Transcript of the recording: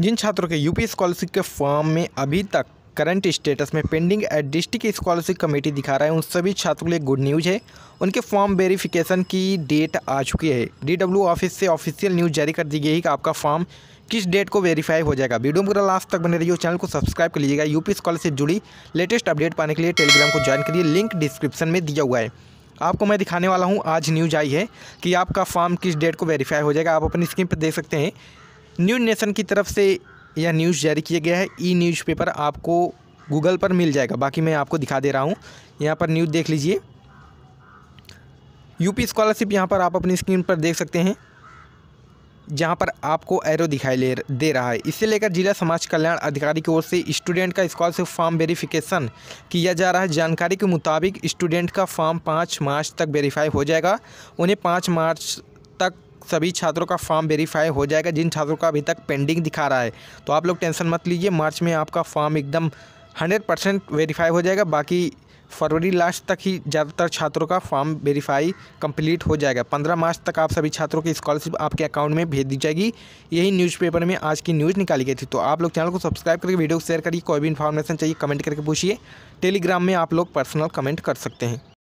जिन छात्रों के UP scholarship के फॉर्म में अभी तक करंट स्टेटस में pending at district scholarship committee दिखा रहा है, उन सभी छात्रों के लिए गुड न्यूज़ है। उनके फॉर्म वेरिफिकेशन की डेट आ चुकी है। डीडब्ल्यू ऑफ़िस से ऑफिशियल न्यूज़ जारी कर दी गई है कि आपका फॉर्म किस डेट को वेरीफाई हो जाएगा। वीडियो पूरा लास्ट तक बने रहिए चैनल को सब्सक्राइब कर लीजिएगा। यूपी स्कॉलरशिप जुड़ी लेटेस्ट अपडेट पाने के लिए टेलीग्राम को ज्वाइन करिए। लिंक डिस्क्रिप्शन में दिया हुआ है। आपको मैं दिखाने वाला हूँ, आज न्यूज़ आई है कि आपका फॉर्म किस डेट को वेरीफाई हो जाएगा। आप अपनी स्क्रीन पर देख सकते हैं। न्यूज़ नेशन की तरफ़ से यह न्यूज़ जारी किया गया है। ई न्यूज़पेपर आपको गूगल पर मिल जाएगा। बाकी मैं आपको दिखा दे रहा हूँ। यहाँ पर न्यूज़ देख लीजिए। यूपी स्कॉलरशिप यहाँ पर आप अपनी स्क्रीन पर देख सकते हैं, जहाँ पर आपको एरो दिखाई ले दे रहा है। इसे लेकर जिला समाज कल्याण अधिकारी की ओर से स्टूडेंट का स्कॉलरशिप फॉर्म वेरिफिकेशन किया जा रहा है। जानकारी के मुताबिक स्टूडेंट का फॉर्म पाँच मार्च तक वेरीफाई हो जाएगा। उन्हें पाँच मार्च तक सभी छात्रों का फॉर्म वेरीफाई हो जाएगा, जिन छात्रों का अभी तक पेंडिंग दिखा रहा है। तो आप लोग टेंशन मत लीजिए, मार्च में आपका फॉर्म एकदम हंड्रेड परसेंट वेरीफाई हो जाएगा। बाकी फरवरी लास्ट तक ही ज़्यादातर छात्रों का फॉर्म वेरीफाई कंप्लीट हो जाएगा। पंद्रह मार्च तक आप सभी छात्रों की स्कॉलरशिप आपके अकाउंट में भेज दी जाएगी। यही न्यूज़पेपर में आज की न्यूज़ निकाली गई थी। तो आप लोग चैनल को सब्सक्राइब करके वीडियो को शेयर करिए, कोई भी इन्फॉर्मेशन चाहिए कमेंट करके पूछिए। टेलीग्राम में आप लोग पर्सनल कमेंट कर सकते हैं।